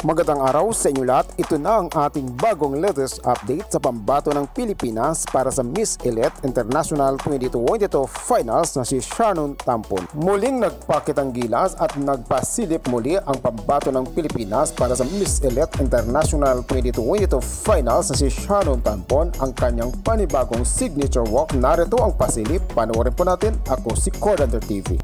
Magandang araw sa inyo lahat. Ito na ang ating bagong latest update sa pambato ng Pilipinas para sa Miss Elite International 2022 Finals na si Shannon Tampon. Muling nagpakitang gilas at nagpasilip muli ang pambato ng Pilipinas para sa Miss Elite International 2022 Finals na si Shannon Tampon ang kanyang panibagong signature walk. Narito ang pasilip. Panoorin po natin. Ako si Cordander TV.